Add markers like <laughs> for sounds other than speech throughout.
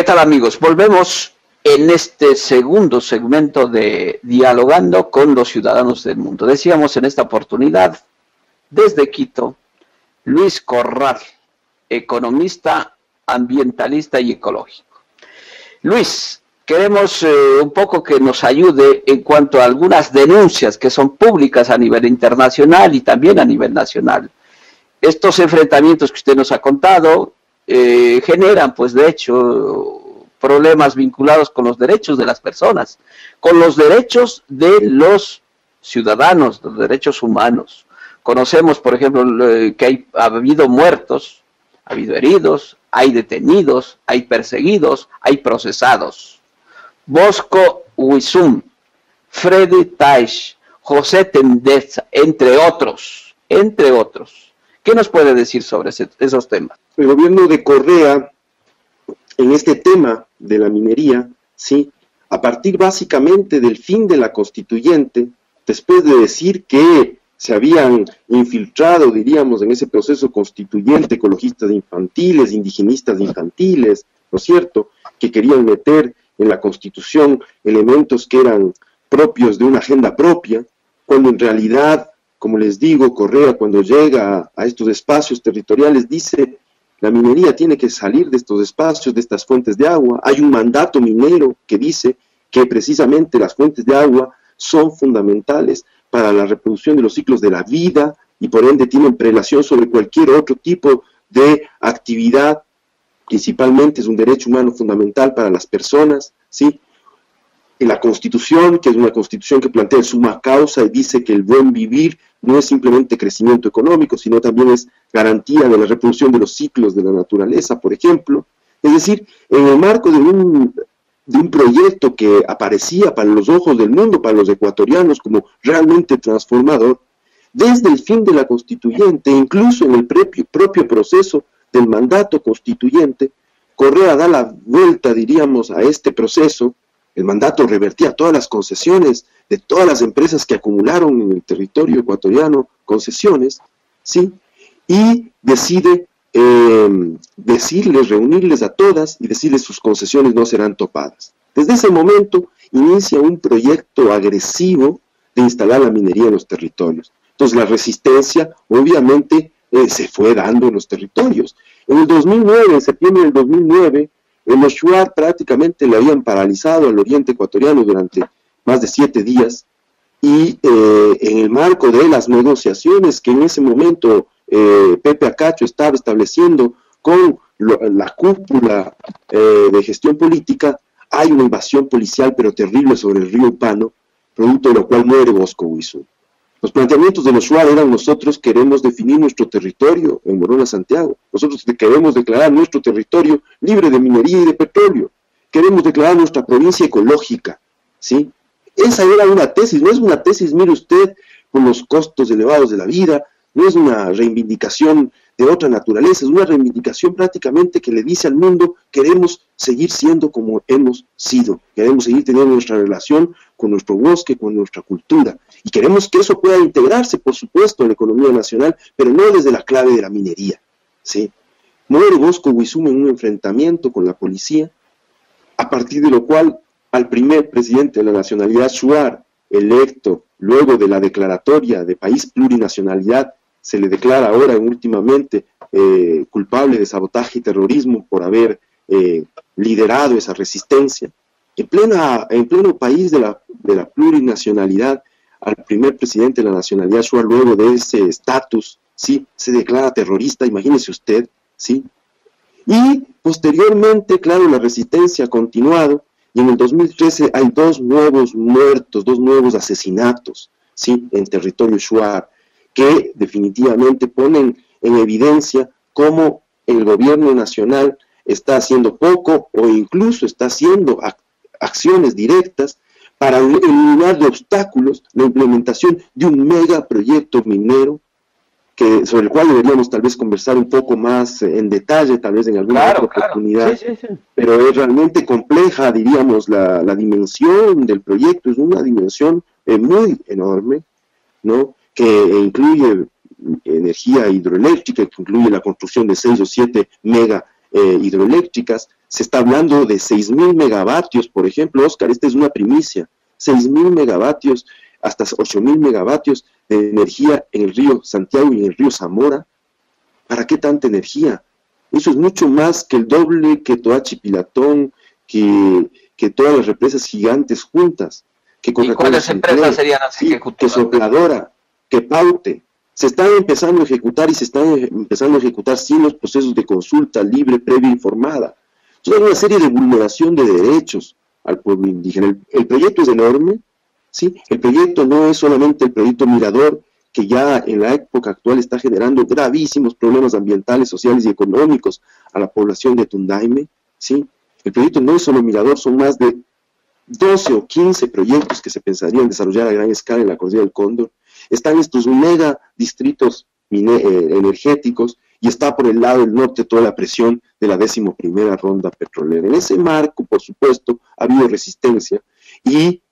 ¿Qué tal amigos? Volvemos en este segundo segmento de Dialogando con los Ciudadanos del Mundo. Decíamos en esta oportunidad, desde Quito, Luis Corral, economista, ambientalista y ecológico. Luis, queremos eh, un poco que nos ayude en cuanto a algunas denuncias que son públicas a nivel internacional y también a nivel nacional. Estos enfrentamientos que usted nos ha contado, eh, generan, pues de hecho, problemas vinculados con los derechos de las personas, con los derechos de los ciudadanos, los derechos humanos. Conocemos, por ejemplo, que ha habido muertos, ha habido heridos, hay detenidos, hay perseguidos, hay procesados. Bosco Huizum, Freddy Taish, José Tendeza, entre otros, entre otros. ¿Qué nos puede decir sobre esos temas? El gobierno de Correa, en este tema de la minería, sí, a partir básicamente del fin de la constituyente, después de decir que se habían infiltrado, diríamos, en ese proceso constituyente ecologistas infantiles, indigenistas infantiles, ¿no es cierto?, que querían meter en la constitución elementos que eran propios de una agenda propia, cuando en realidad como les digo, Correa cuando llega a, estos espacios territoriales dice, la minería tiene que salir de estos espacios, de estas fuentes de agua. Hay un mandato minero que dice que precisamente las fuentes de agua son fundamentales para la reproducción de los ciclos de la vida y por ende tienen prelación sobre cualquier otro tipo de actividad. Principalmente es un derecho humano fundamental para las personas, ¿sí? En la Constitución, que es una Constitución que plantea suma causa y dice que el buen vivir no es simplemente crecimiento económico, sino también es garantía de la reproducción de los ciclos de la naturaleza, por ejemplo. Es decir, en el marco de un, de un proyecto que aparecía para los ojos del mundo, para los ecuatorianos, como realmente transformador, desde el fin de la constituyente, incluso en el propio, propio proceso del mandato constituyente, Correa da la vuelta, diríamos, a este proceso el mandato revertía todas las concesiones de todas las empresas que acumularon en el territorio ecuatoriano concesiones, ¿sí? Y decide em, decirles, reunirles a todas y decirles sus concesiones no serán topadas. Desde ese momento inicia un proyecto agresivo de instalar la minería en los territorios. Entonces la resistencia obviamente eh, se fue dando en los territorios. En el 2009, en septiembre del 2009, los Shuar prácticamente le habían paralizado al oriente ecuatoriano durante más de siete días y eh, en el marco de las negociaciones que en ese momento eh, Pepe Acacho estaba estableciendo con la cúpula eh, de gestión política, hay una invasión policial pero terrible sobre el río Pano, producto de lo cual muere Bosco Huizú. Los planteamientos de los Shuar eran nosotros queremos definir nuestro territorio en Morona, Santiago. Nosotros queremos declarar nuestro territorio libre de minería y de petróleo. Queremos declarar nuestra provincia ecológica. ¿sí? Esa era una tesis, no es una tesis, mire usted, con los costos elevados de la vida, no es una reivindicación de otra naturaleza, es una reivindicación prácticamente que le dice al mundo, queremos seguir siendo como hemos sido, queremos seguir teniendo nuestra relación con nuestro bosque, con nuestra cultura, y queremos que eso pueda integrarse, por supuesto, en la economía nacional, pero no desde la clave de la minería. ¿sí? Muere Bosco Huizum en un enfrentamiento con la policía, a partir de lo cual al primer presidente de la nacionalidad Shuar, electo luego de la declaratoria de país plurinacionalidad, se le declara ahora últimamente eh, culpable de sabotaje y terrorismo por haber eh, liderado esa resistencia. En, plena, en pleno país de la, de la plurinacionalidad, al primer presidente de la nacionalidad Shuar, luego de ese estatus, ¿sí? se declara terrorista, imagínese usted, ¿sí? Y posteriormente, claro, la resistencia ha continuado, y en el 2013 hay dos nuevos muertos, dos nuevos asesinatos, ¿sí? En territorio Shuar, que definitivamente ponen en evidencia cómo el gobierno nacional está haciendo poco o incluso está haciendo acciones directas para eliminar de obstáculos la implementación de un megaproyecto minero que, sobre el cual deberíamos tal vez conversar un poco más en detalle, tal vez en alguna otra oportunidad, pero es realmente compleja, diríamos, la, dimensión del proyecto, es una dimensión eh, muy enorme, ¿no? Que incluye energía hidroeléctrica, que incluye la construcción de seis o siete mega eh, hidroeléctricas, se está hablando de 6.000 megavatios, por ejemplo, Oscar, esta es una primicia, 6.000 megavatios hasta 8.000 megavatios de energía en el río Santiago y en el río Zamora. ¿Para qué tanta energía? Eso es mucho más que el doble que Toachi Pilatón, que, que todas las represas gigantes juntas. Que ¿Y cuáles empresas serían así Que Sopladora, que Paute. Se están empezando a ejecutar y se están empezando a ejecutar sin los procesos de consulta libre, previa informada. Es una serie de vulneración de derechos al pueblo indígena. El, proyecto es enorme, ¿sí? El proyecto no es solamente el proyecto Mirador, que ya en la época actual está generando gravísimos problemas ambientales, sociales y económicos a la población de Tundaime, ¿sí? El proyecto no es solo Mirador, son más de 12 o 15 proyectos que se pensarían desarrollar a gran escala en la cordillera del Cóndor. Están estos mega distritos eh, energéticos y está por el lado del norte toda la presión de la décimo primera ronda petrolera. En ese marco, por supuesto, ha habido resistencia y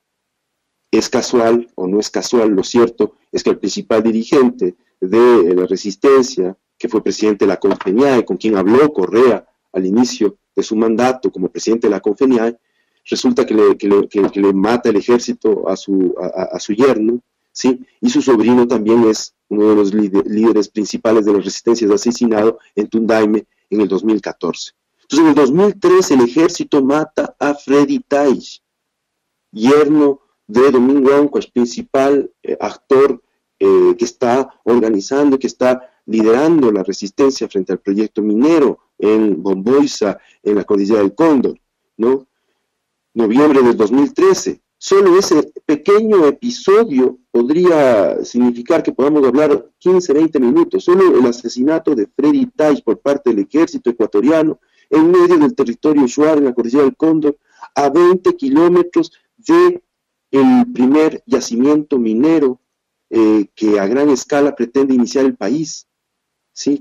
es casual o no es casual, lo cierto es que el principal dirigente de la resistencia, que fue presidente de la CONFENIAE, con quien habló Correa al inicio de su mandato como presidente de la CONFENIAE, resulta que le, mata el ejército a su, a su yerno, ¿sí? y su sobrino también es uno de los líderes principales de las resistencias, asesinado en Tundaime en el 2014. Entonces, en el 2003 el ejército mata a Freddy Taish, yerno de Domingo Ancuas, principal eh, actor eh, que está organizando, que está liderando la resistencia frente al proyecto minero en Bomboiza, en la cordillera del Cóndor, ¿no? Noviembre del 2013. Solo ese pequeño episodio podría significar que podamos hablar 15, 20 minutos. Solo el asesinato de Freddy Tais por parte del ejército ecuatoriano en medio del territorio Shuar, en la cordillera del Cóndor, a 20 kilómetros de el primer yacimiento minero eh, que a gran escala pretende iniciar el país,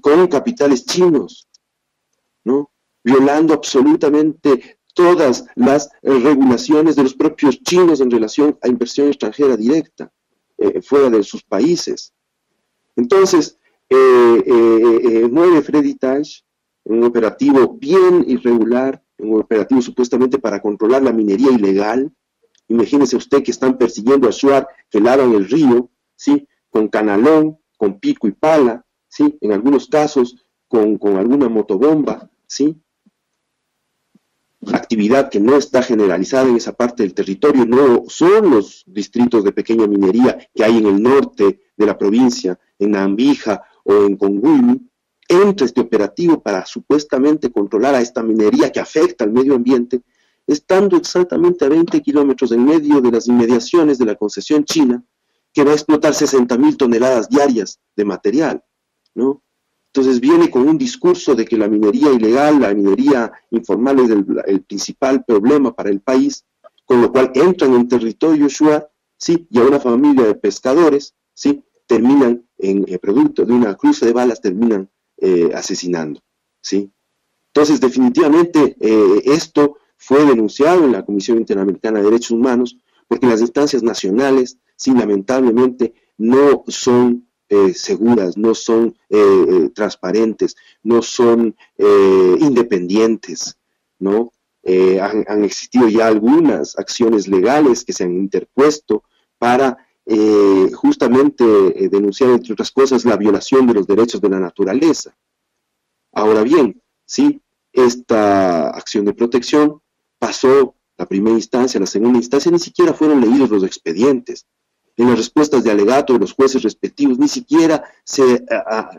con capitales chinos, ¿no? violando absolutamente todas las eh, regulaciones de los propios chinos en relación a inversión extranjera directa eh, fuera de sus países. Entonces, eh, mueve Freddy Tash un operativo bien irregular, un operativo supuestamente para controlar la minería ilegal. Imagínese usted que están persiguiendo a Shuar, que lavan el río, ¿sí? con canalón, con pico y pala, ¿sí? en algunos casos con, con alguna motobomba, ¿sí? Actividad que no está generalizada en esa parte del territorio, no son los distritos de pequeña minería que hay en el norte de la provincia, en Nambija o en Congüimi, entra este operativo para supuestamente controlar a esta minería que afecta al medio ambiente, estando exactamente a 20 kilómetros en medio de las inmediaciones de la concesión china, que va a explotar 60 mil toneladas diarias de material, ¿no? Entonces viene con un discurso de que la minería ilegal, la minería informal es el, principal problema para el país, con lo cual entran en territorio Shuar, ¿sí? y a una familia de pescadores, ¿sí? terminan en el producto de una cruce de balas, terminan eh, asesinando. ¿sí? Entonces, definitivamente, eh, esto fue denunciado en la Comisión Interamericana de Derechos Humanos, porque las instancias nacionales, sí, lamentablemente, no son eh, seguras, no son eh, eh, transparentes, no son independientes, ¿no? Han, existido ya algunas acciones legales que se han interpuesto para justamente denunciar, entre otras cosas, la violación de los derechos de la naturaleza. Ahora bien, sí, esta acción de protección pasó la primera instancia, la segunda instancia, ni siquiera fueron leídos los expedientes en las respuestas de alegato de los jueces respectivos, ni siquiera se,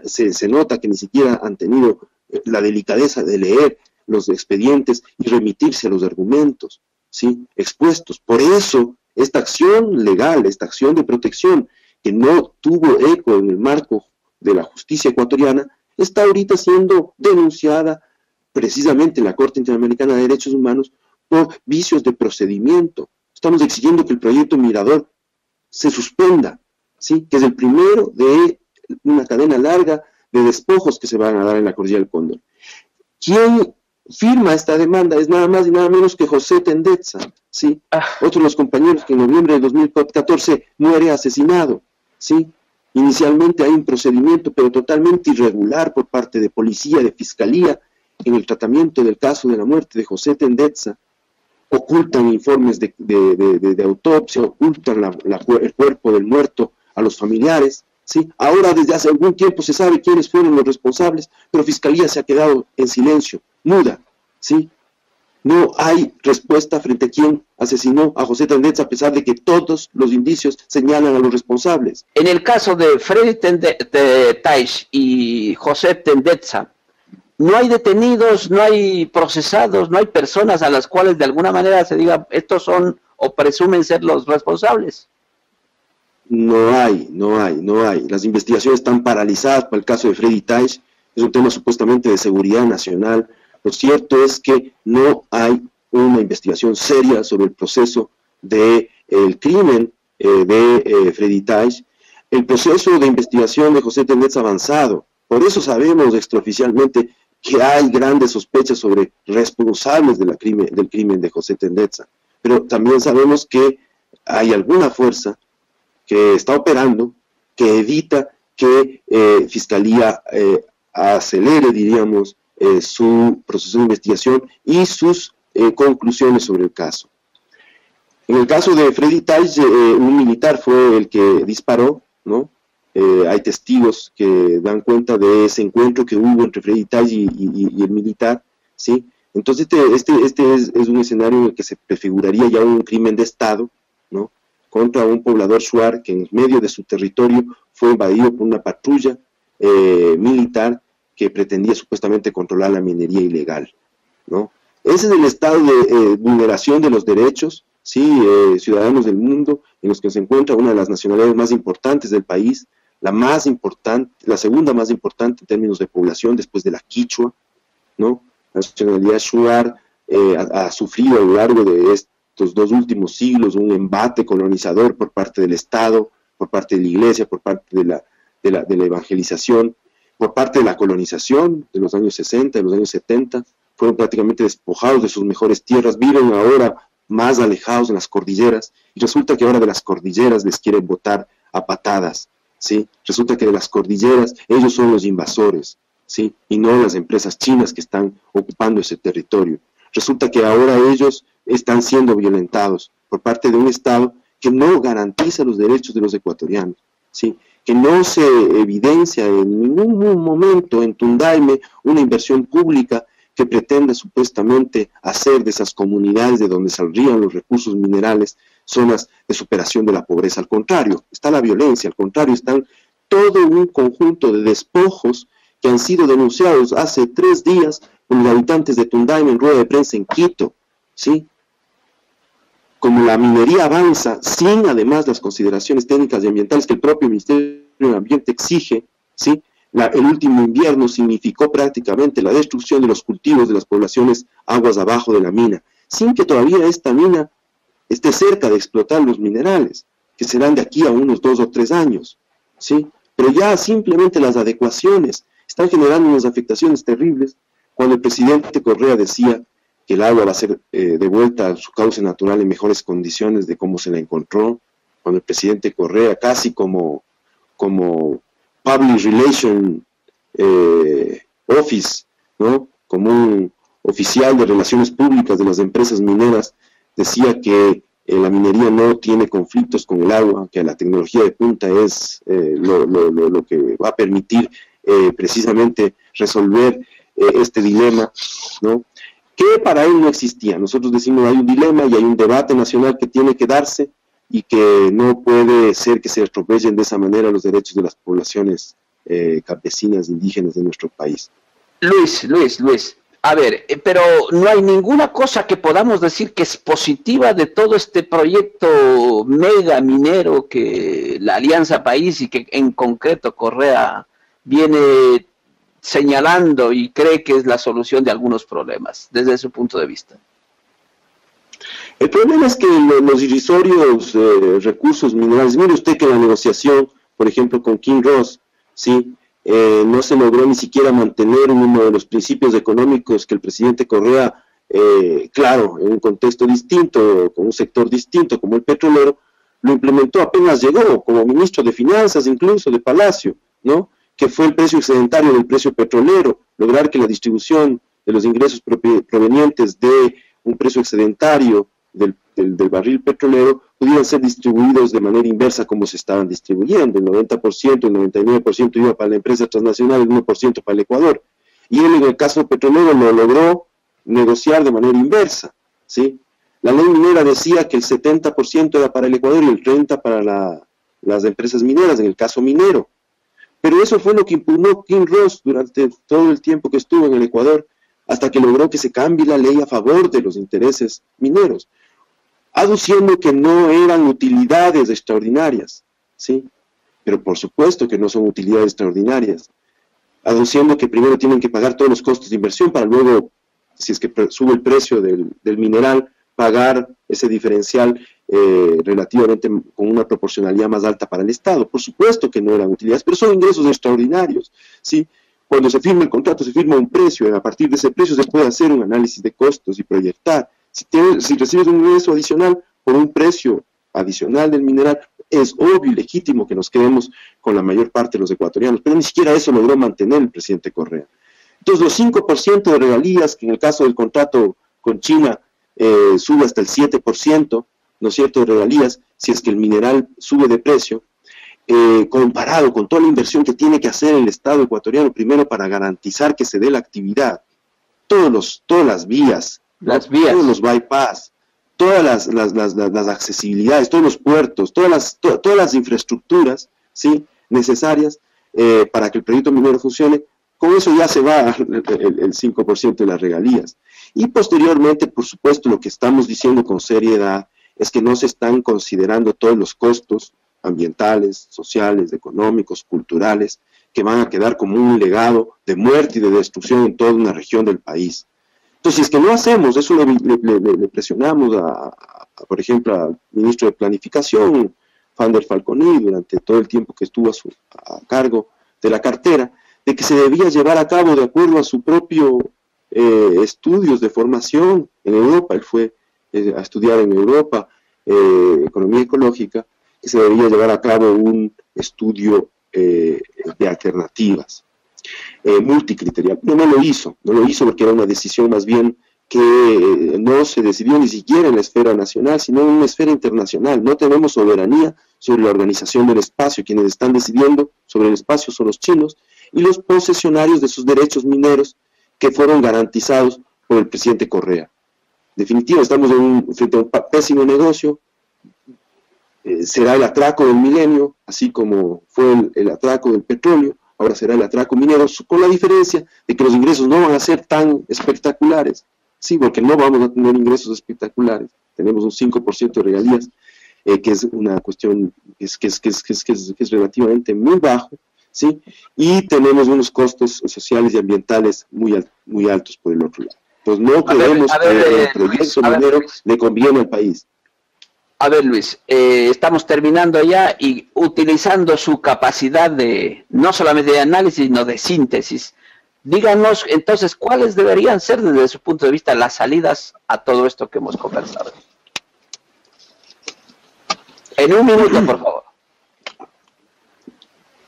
se, nota que ni siquiera han tenido eh, la delicadeza de leer los expedientes y remitirse a los argumentos ¿sí? expuestos. Por eso, esta acción legal, esta acción de protección, que no tuvo eco en el marco de la justicia ecuatoriana, está ahorita siendo denunciada precisamente en la Corte Interamericana de Derechos Humanos por vicios de procedimiento. Estamos exigiendo que el proyecto Mirador se suspenda, ¿sí? que es el primero de una cadena larga de despojos que se van a dar en la cordillera del Cóndor. ¿Quién firma esta demanda? Es nada más y nada menos que José Tendetza, ¿sí? Ah. otro de los compañeros que en noviembre de 2014 muere asesinado. ¿sí? Inicialmente hay un procedimiento, pero totalmente irregular por parte de policía, de fiscalía, en el tratamiento del caso de la muerte de José Tendetza, ocultan informes de, autopsia, ocultan el cuerpo del muerto a los familiares. ¿sí? Ahora desde hace algún tiempo se sabe quiénes fueron los responsables, pero Fiscalía se ha quedado en silencio, muda. ¿sí? No hay respuesta frente a quién asesinó a José Tendetza a pesar de que todos los indicios señalan a los responsables. En el caso de Freddy Taish y José Tendetza, no hay detenidos, no hay procesados, no hay personas a las cuales de alguna manera se diga estos son o presumen ser los responsables. No hay, no hay, no hay. Las investigaciones están paralizadas para el caso de Freddy Taish, es un tema supuestamente de seguridad nacional. Lo cierto es que no hay una investigación seria sobre el proceso del el crimen eh, de eh, Freddy Taish. El proceso de investigación de José Tendetz avanzado. Por eso sabemos extraoficialmente que hay grandes sospechas sobre responsables crimen, del crimen de José Tendetza, pero también sabemos que hay alguna fuerza que está operando que evita que eh, Fiscalía eh, acelere, diríamos, eh, su proceso de investigación y sus conclusiones sobre el caso. En el caso de Freddy Taj, un militar fue el que disparó, ¿no? Eh, hay testigos que dan cuenta de ese encuentro que hubo entre Freddy Taj y, el militar, ¿sí? Entonces este, este, este es, un escenario en el que se prefiguraría ya un crimen de Estado, ¿no? Contra un poblador shuar que en medio de su territorio fue invadido por una patrulla eh, militar que pretendía supuestamente controlar la minería ilegal, ¿no? Ese es el estado de eh, vulneración de los derechos, sí, ciudadanos del mundo, en los que se encuentra una de las nacionalidades más importantes del país, la más importante, la segunda más importante en términos de población después de la quichua, ¿no? La nacionalidad shuar eh, ha, sufrido a lo largo de estos dos últimos siglos un embate colonizador por parte del Estado, por parte de la Iglesia, por parte de la, de la, de la evangelización, por parte de la colonización de los años 60, de los años 70, fueron prácticamente despojados de sus mejores tierras, viven ahora más alejados en las cordilleras, y resulta que ahora de las cordilleras les quieren votar a patadas, ¿sí? Resulta que de las cordilleras ellos son los invasores, ¿sí? Y no las empresas chinas que están ocupando ese territorio. Resulta que ahora ellos están siendo violentados por parte de un Estado que no garantiza los derechos de los ecuatorianos, ¿sí? que no se evidencia en ningún momento en Tundaime una inversión pública que pretende supuestamente hacer de esas comunidades de donde saldrían los recursos minerales zonas de superación de la pobreza. Al contrario, está la violencia, al contrario, están todo un conjunto de despojos que han sido denunciados hace tres días por los habitantes de Tundaime en rueda de prensa en Quito, ¿sí? Como la minería avanza sin además las consideraciones técnicas y ambientales que el propio Ministerio del Ambiente exige, ¿sí? El último invierno significó prácticamente la destrucción de los cultivos de las poblaciones aguas abajo de la mina, sin que todavía esta mina esté cerca de explotar los minerales, que serán de aquí a unos dos o tres años, ¿sí? Pero ya simplemente las adecuaciones están generando unas afectaciones terribles. Cuando el presidente Correa decía que el agua va a ser eh, devuelta a su cauce natural en mejores condiciones de cómo se la encontró, cuando el presidente Correa, casi como, como Public Relation eh, Office, ¿no? como un oficial de relaciones públicas de las empresas mineras, decía que eh, la minería no tiene conflictos con el agua, que la tecnología de punta es eh, lo, que va a permitir precisamente resolver este dilema, ¿no? que para él no existía. Nosotros decimos hay un dilema y hay un debate nacional que tiene que darse, y que no puede ser que se atropellen de esa manera los derechos de las poblaciones eh, campesinas indígenas de nuestro país. Luis, Luis, Luis, a ver, eh, pero no hay ninguna cosa que podamos decir que es positiva de todo este proyecto mega minero que la Alianza País y que en concreto Correa viene señalando y cree que es la solución de algunos problemas desde su punto de vista. El problema es que los irrisorios eh, recursos minerales, mire usted que la negociación, por ejemplo, con King Ross, ¿sí? Eh, no se logró ni siquiera mantener uno de los principios económicos que el presidente Correa, eh, claro, en un contexto distinto, con un sector distinto como el petrolero, lo implementó apenas llegó, como ministro de Finanzas incluso de Palacio, ¿no? que fue el precio excedentario del precio petrolero, lograr que la distribución de los ingresos provenientes de un precio excedentario del, barril petrolero pudieran ser distribuidos de manera inversa como se estaban distribuyendo. El 90%, el 99% iba para la empresa transnacional, el 1% para el Ecuador. Y él en el caso petrolero lo logró negociar de manera inversa. ¿sí? La ley minera decía que el 70% era para el Ecuador y el 30% para las empresas mineras, en el caso minero. Pero eso fue lo que impugnó Kim Ross durante todo el tiempo que estuvo en el Ecuador, hasta que logró que se cambie la ley a favor de los intereses mineros, aduciendo que no eran utilidades extraordinarias, ¿sí? Pero por supuesto que no son utilidades extraordinarias, aduciendo que primero tienen que pagar todos los costos de inversión para luego, si es que sube el precio del, mineral, pagar ese diferencial eh, relativamente con una proporcionalidad más alta para el Estado. Por supuesto que no eran utilidades, pero son ingresos extraordinarios. ¿sí? Cuando se firma el contrato, se firma un precio, y a partir de ese precio se puede hacer un análisis de costos y proyectar. Si, recibes un ingreso adicional por un precio adicional del mineral, es obvio y legítimo que nos quedemos con la mayor parte de los ecuatorianos, pero ni siquiera eso logró mantener el presidente Correa. Entonces, los 5% de regalías, que en el caso del contrato con China eh, sube hasta el 7%, ¿no es cierto?, de regalías, si es que el mineral sube de precio, eh, comparado con toda la inversión que tiene que hacer el Estado ecuatoriano, primero para garantizar que se dé la actividad, todos los, todas las vías, las vías. todos los bypass, todas las, las, accesibilidades, todos los puertos, todas las, todas las infraestructuras ¿sí? necesarias eh, para que el proyecto minero funcione, con eso ya se va <laughs> el, el 5% de las regalías. Y posteriormente, por supuesto, lo que estamos diciendo con seriedad es que no se están considerando todos los costos ambientales, sociales, económicos, culturales, que van a quedar como un legado de muerte y de destrucción en toda una región del país. Entonces, si es que no hacemos, eso le, presionamos, a, por ejemplo, al ministro de Planificación, Fander Falconi, durante todo el tiempo que estuvo a, su, a cargo de la cartera, de que se debía llevar a cabo de acuerdo a su propio eh, estudios de formación en Europa, él fue eh, a estudiar en Europa eh, economía ecológica, que se debía llevar a cabo un estudio de alternativas multicriterial. No, no lo hizo, no lo hizo porque era una decisión más bien que no se decidió ni siquiera en la esfera nacional, sino en una esfera internacional. No tenemos soberanía sobre la organización del espacio. Quienes están decidiendo sobre el espacio son los chinos y los posesionarios de sus derechos mineros que fueron garantizados por el presidente Correa. Definitivo, estamos en un, frente a un pésimo negocio, eh, será el atraco del milenio, así como fue el, atraco del petróleo, ahora será el atraco minero, con la diferencia de que los ingresos no van a ser tan espectaculares, sí, porque no vamos a tener ingresos espectaculares, tenemos un 5% de regalías, eh, que es una cuestión que es, que, es, que, es, que, es, relativamente muy bajo, ¿sí? Y tenemos unos costos sociales y ambientales muy, muy altos por el otro lado. Pues no creemos que el eh, proyecto minero le conviene al país. A ver, Luis, eh, estamos terminando ya y utilizando su capacidad de, no solamente de análisis, sino de síntesis. Díganos entonces cuáles deberían ser desde su punto de vista las salidas a todo esto que hemos conversado. En un minuto, por favor.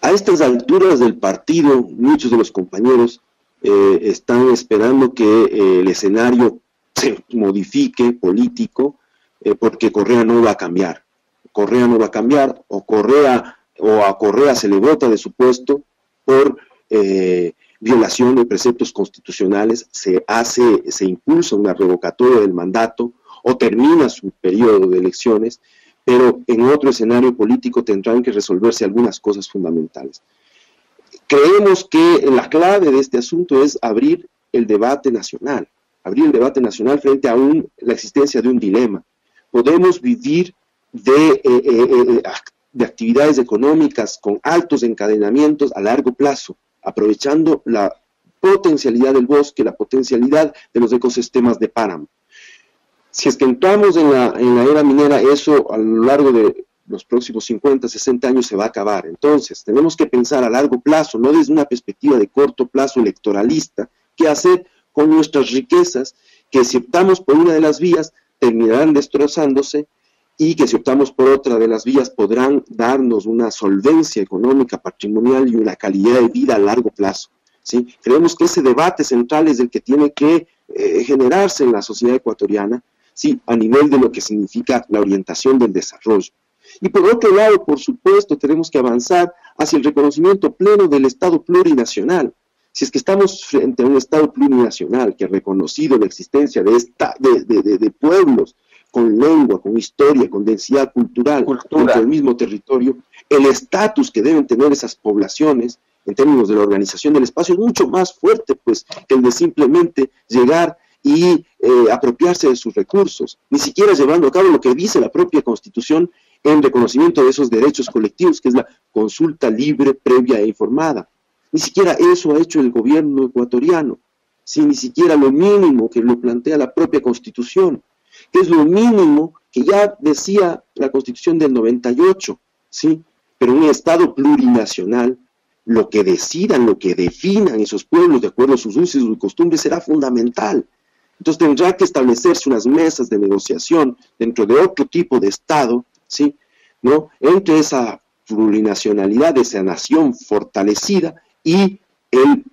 A estas alturas del partido, muchos de los compañeros eh, están esperando que eh, el escenario se modifique político, eh, porque Correa no va a cambiar. Correa no va a cambiar, o Correa o a Correa se le vota de su puesto por violación de preceptos constitucionales, se hace, se impulsa una revocatoria del mandato o termina su periodo de elecciones pero en otro escenario político tendrán que resolverse algunas cosas fundamentales. Creemos que la clave de este asunto es abrir el debate nacional, abrir el debate nacional frente a la existencia de un dilema. Podemos vivir de, eh, eh, eh, de actividades económicas con altos encadenamientos a largo plazo, aprovechando la potencialidad del bosque, la potencialidad de los ecosistemas de páramo si es que entramos en la, en la era minera, eso a lo largo de los próximos 50, 60 años se va a acabar. Entonces, tenemos que pensar a largo plazo, no desde una perspectiva de corto plazo electoralista, qué hacer con nuestras riquezas, que si optamos por una de las vías, terminarán destrozándose y que si optamos por otra de las vías podrán darnos una solvencia económica, patrimonial y una calidad de vida a largo plazo. ¿sí? Creemos que ese debate central es el que tiene que eh, generarse en la sociedad ecuatoriana, ¿sí? A nivel de lo que significa la orientación del desarrollo. Y por otro lado, por supuesto, tenemos que avanzar hacia el reconocimiento pleno del Estado plurinacional. Si es que estamos frente a un Estado plurinacional que ha reconocido la existencia de, esta, de, pueblos con lengua, con historia, con densidad cultural, Cultura. dentro mismo territorio, el estatus que deben tener esas poblaciones en términos de la organización del espacio es mucho más fuerte pues que el de simplemente llegar y eh, apropiarse de sus recursos, ni siquiera llevando a cabo lo que dice la propia Constitución en reconocimiento de esos derechos colectivos, que es la consulta libre, previa e informada. Ni siquiera eso ha hecho el gobierno ecuatoriano, ni siquiera lo mínimo que lo plantea la propia Constitución, que es lo mínimo que ya decía la Constitución del 98, ¿sí? pero un Estado plurinacional, lo que decidan, lo que definan esos pueblos de acuerdo a sus usos y costumbres será fundamental. Entonces tendrá que establecerse unas mesas de negociación dentro de otro tipo de Estado ¿sí? ¿No? Entre esa plurinacionalidad esa nación fortalecida y el,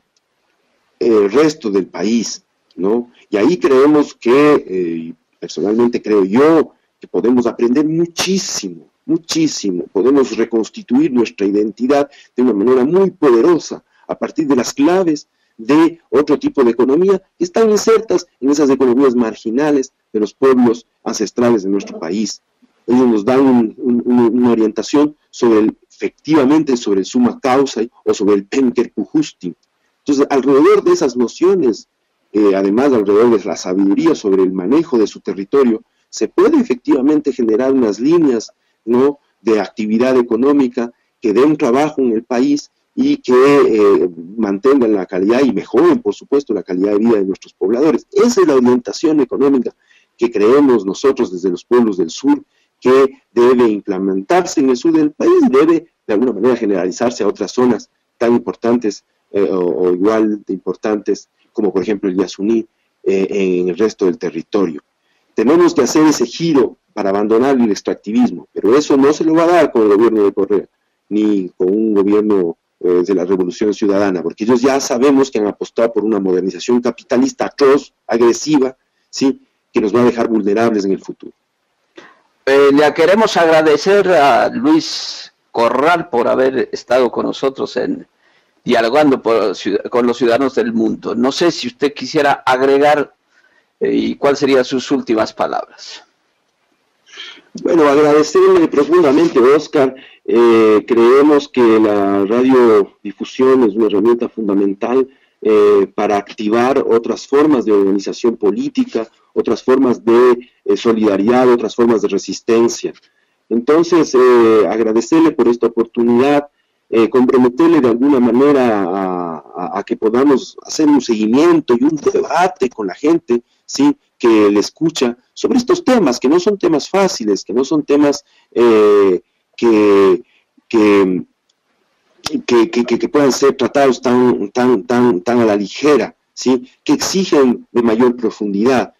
resto del país, ¿no? Y ahí creemos que, eh, personalmente creo yo, que podemos aprender muchísimo, muchísimo, podemos reconstituir nuestra identidad de una manera muy poderosa a partir de las claves de otro tipo de economía que están insertas en esas economías marginales de los pueblos ancestrales de nuestro país ellos nos dan una orientación sobre el, efectivamente sobre el suma causa o sobre el penker justi. Entonces, alrededor de esas nociones, eh, además alrededor de la sabiduría sobre el manejo de su territorio, se puede efectivamente generar unas líneas ¿no? de actividad económica que den trabajo en el país y que eh, mantengan la calidad y mejoren, por supuesto, la calidad de vida de nuestros pobladores. Esa es la orientación económica que creemos nosotros desde los pueblos del sur que debe implementarse en el sur del país, debe de alguna manera generalizarse a otras zonas tan importantes eh, o, igual de importantes como por ejemplo el Yasuní eh, en el resto del territorio. Tenemos que hacer ese giro para abandonar el extractivismo, pero eso no se lo va a dar con el gobierno de Correa, ni con un gobierno eh, de la Revolución Ciudadana, porque ellos ya sabemos que han apostado por una modernización capitalista atroz, agresiva, ¿sí? que nos va a dejar vulnerables en el futuro. Eh, le queremos agradecer a Luis Corral por haber estado con nosotros en dialogando con los ciudadanos del mundo. No sé si usted quisiera agregar eh, y cuáles serían sus últimas palabras. Bueno, agradecerle profundamente, Oscar. Eh, creemos que la radiodifusión es una herramienta fundamental para activar otras formas de organización política, otras formas de eh, solidaridad, otras formas de resistencia. Entonces, eh, agradecerle por esta oportunidad, eh, comprometerle de alguna manera a, que podamos hacer un seguimiento y un debate con la gente, ¿sí? que le escucha sobre estos temas, que no son temas fáciles, que no son temas que, que, puedan ser tratados tan, tan, tan, tan a la ligera, ¿sí? que exigen de mayor profundidad.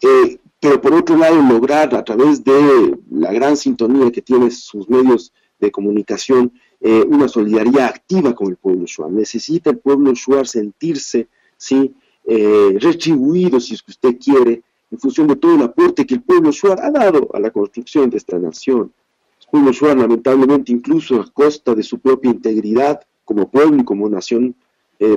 Eh, pero por otro lado lograr a través de la gran sintonía que tiene sus medios de comunicación eh, una solidaridad activa con el pueblo shuar. Necesita el pueblo shuar sentirse ¿sí? Eh, retribuido, si es que usted quiere, en función de todo el aporte que el pueblo shuar ha dado a la construcción de esta nación. Pueblo shuar, lamentablemente, incluso a costa de su propia integridad como pueblo y como nación,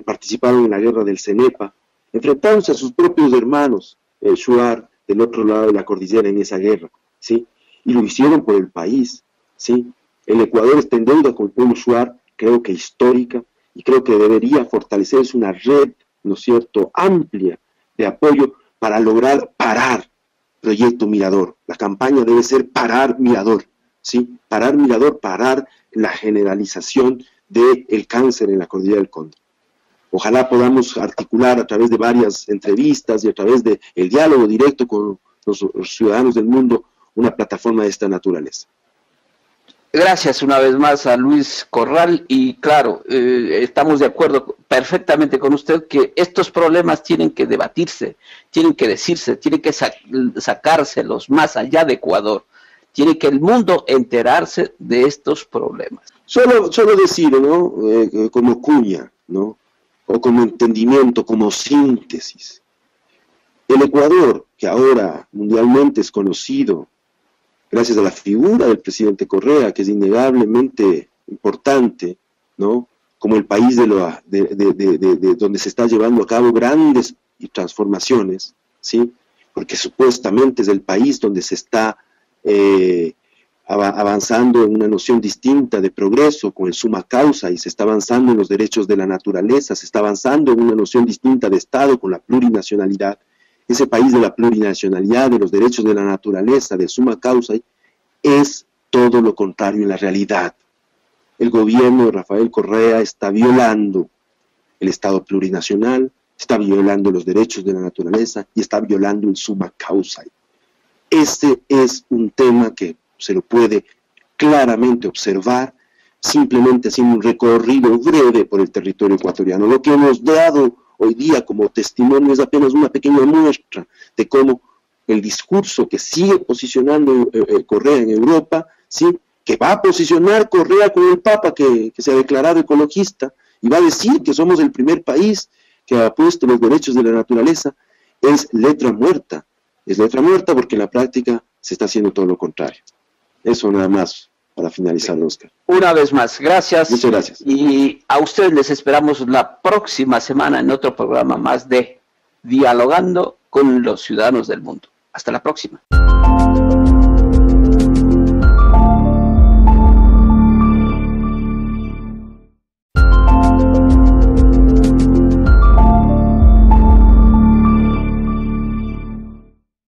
participaron en la guerra del Cenepa, enfrentándose a sus propios hermanos, el Shuar del otro lado de la cordillera en esa guerra, ¿sí? Y lo hicieron por el país, ¿sí? El Ecuador está en deuda con el pueblo Shuar, creo que histórica, y creo que debería fortalecerse una red, ¿no es cierto?, amplia de apoyo para lograr parar Proyecto Mirador. La campaña debe ser parar Mirador, ¿sí? Parar Mirador, parar la generalización del cáncer en la cordillera del Conde. Ojalá podamos articular a través de varias entrevistas y a través del diálogo directo con los, ciudadanos del mundo una plataforma de esta naturaleza. Gracias una vez más a Luis Corral y claro, eh, estamos de acuerdo perfectamente con usted que estos problemas tienen que debatirse, tienen que decirse, tienen que sacárselos más allá de Ecuador, tiene que el mundo enterarse de estos problemas. Solo, solo decir, ¿no? Eh, como cuña, ¿no? o como entendimiento, como síntesis. El Ecuador, que ahora mundialmente es conocido gracias a la figura del presidente Correa, que es innegablemente importante, ¿no? como el país de, de, donde se está llevando a cabo grandes transformaciones, ¿sí? porque supuestamente es el país donde se está eh, avanzando en una noción distinta de progreso con el suma causa y se está avanzando en los derechos de la naturaleza, se está avanzando en una noción distinta de Estado con la plurinacionalidad. Ese país de la plurinacionalidad, de los derechos de la naturaleza, de suma causa, es todo lo contrario en la realidad. El gobierno de Rafael Correa está violando el Estado plurinacional, está violando los derechos de la naturaleza y está violando el suma causa. Este es un tema que se lo puede claramente observar simplemente haciendo un recorrido breve por el territorio ecuatoriano. Lo que hemos dado hoy día como testimonio es apenas una pequeña muestra de cómo el discurso que sigue posicionando eh, eh, Correa en Europa, ¿sí? que va a posicionar Correa con el Papa que, que se ha declarado ecologista y va a decir que somos el primer país que ha puesto los derechos de la naturaleza, es letra muerta. Es letra muerta porque en la práctica se está haciendo todo lo contrario. Eso nada más para finalizar, Oscar. Una vez más, gracias. Muchas gracias. Y a ustedes les esperamos la próxima semana en otro programa más de Dialogando con los Ciudadanos del Mundo. Hasta la próxima.